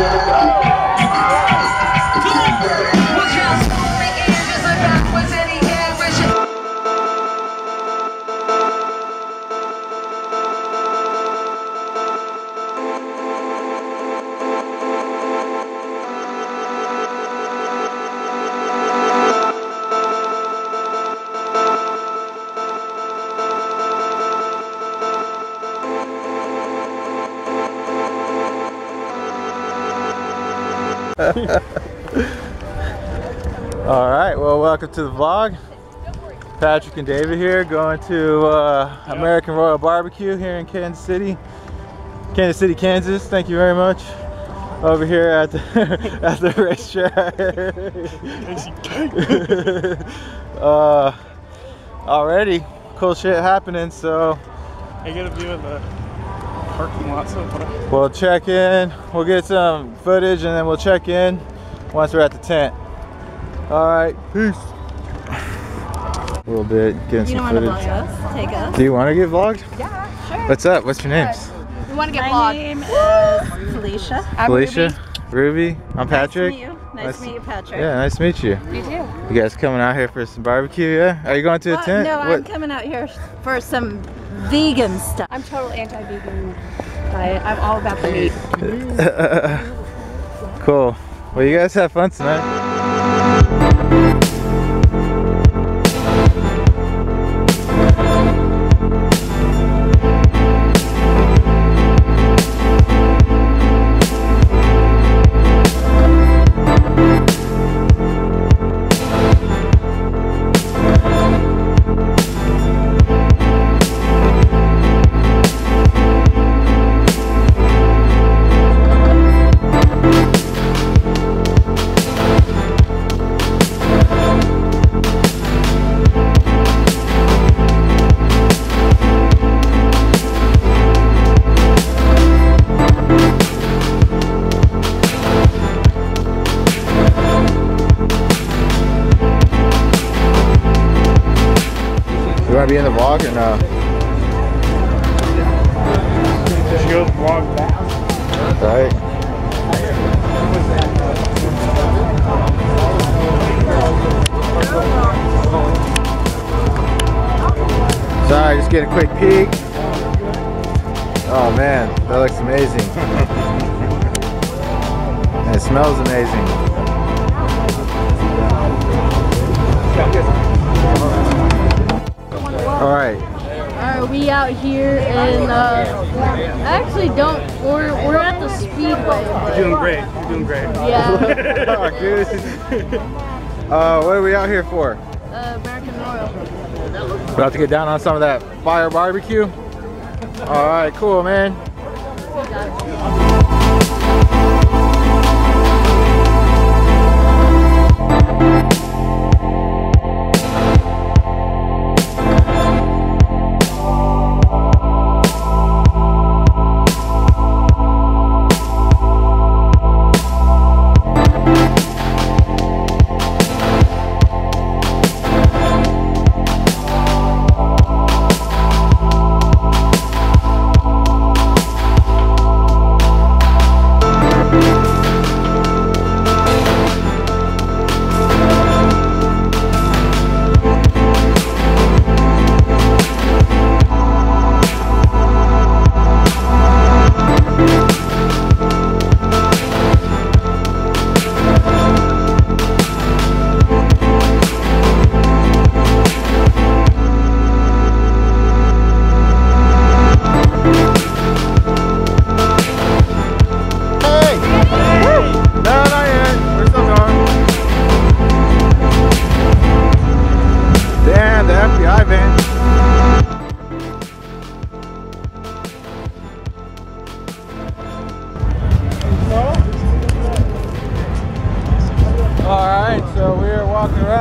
Oh, All right, well, welcome to the vlog. Patrick and David here going to uh, American Royal Barbecue here in Kansas City. Kansas City, Kansas. Thank you very much. Over here at the, at the racetrack. uh, already cool shit happening, so I get a view of the parking lot so far. we'll check in. We'll get some footage and then we'll check in once we're at the tent. All right, peace. A little bit, getting You some don't want to footage. vlog us? Take us? Do you want to get vlogged? Yeah, sure. What's up? What's your names? We want to get My vlogged. name is Felicia. I'm Felicia, Ruby. I'm Patrick. Nice to meet you. Nice, Nice- to meet you, Patrick. Yeah, nice to meet you. You too. You guys coming out here for some barbecue? Yeah. Are you going to a Uh, tent? no, I'm coming out here for some vegan stuff. I'm total anti-vegan diet. I'm all about the meat. cool. Well, you guys have fun tonight. To be in the vlog or no? Just go vlog back. Right. Sorry, just get a quick peek. Oh man, that looks amazing. it smells amazing. All right. Are we out here in? Uh, I actually, don't. We're we're at the speedway. You're doing great. You're doing great. Yeah, Talk, dude. Uh, what are we out here for? uh, American Royal. About to get down on some of that fire barbecue. All right, cool, man.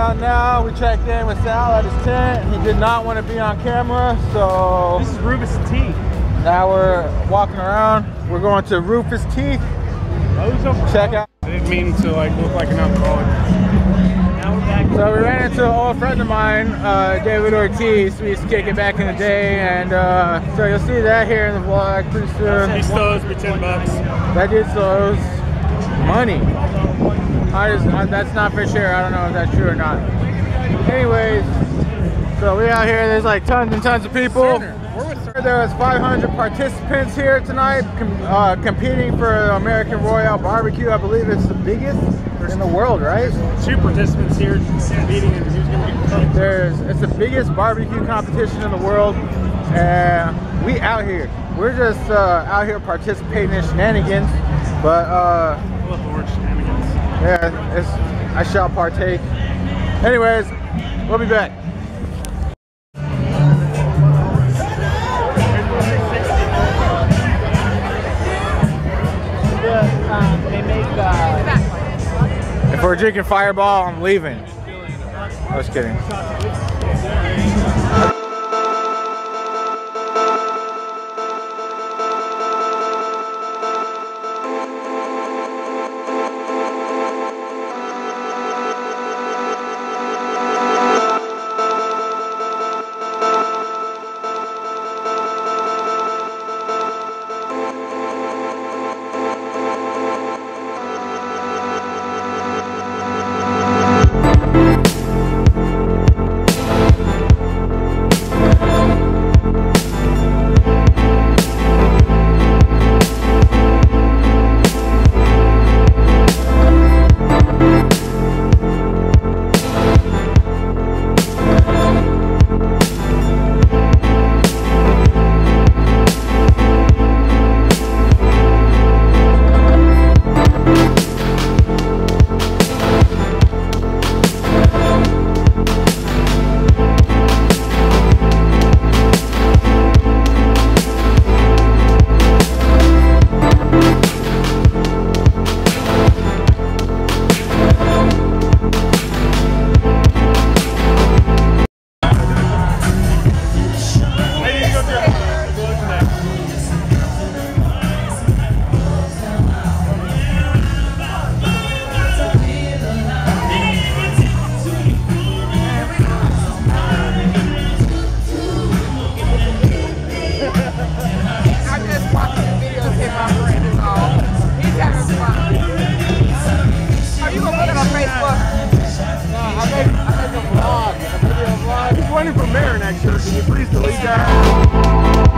Around now. We checked in with Sal at his tent. He did not want to be on camera, so This is Rufus Teague now we're walking around. We're going to Rufus Teague. Check out. I didn't mean to like look like an alcoholic. Now we're back. So we ran into an old friend of mine, uh, David Ortiz. We used to kick it back in the day, and uh, so you'll see that here in the vlog pretty soon. He stole us for 10 bucks. That did those. Money. I just, I, that's not for sure. I don't know if that's true or not. Anyways, so we out here. There's like tons and tons of people. There was 500 participants here tonight com uh, competing for American Royal Barbecue. I believe it's the biggest in the world, right? Two participants here competing and who's going to get There's it's the biggest barbecue competition in the world, and we out here. We're just uh, out here participating in shenanigans, but uh, Love the word shenanigans. Yeah, I shall partake. Anyways, we'll be back. If we're drinking Fireball, I'm leaving. I was kidding. Year. Can you please delete that?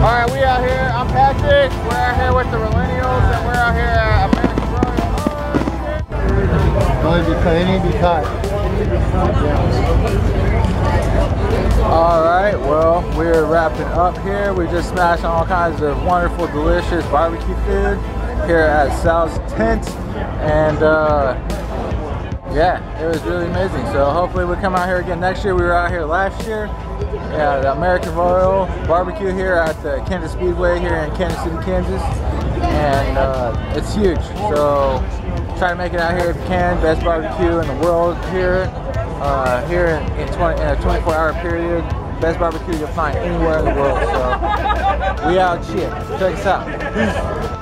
All right, we out here. I'm Patrick. We're here with the Realennials, and we're out here at American Royal. Only because it need to be caught. All right, well, we're wrapping up here. We just smashed all kinds of wonderful, delicious barbecue food here at Sal's Tent, and uh, yeah, it was really amazing. So hopefully we come out here again next year. We were out here last year. Yeah, the American Royal Barbecue here at the Kansas Speedway here in Kansas City, Kansas, and uh, it's huge. So try to make it out here if you can. Best barbecue in the world here, uh, here in, in, 20, in a 24-hour period. Best barbecue you'll find anywhere in the world. So we out shit. Check us out. Peace.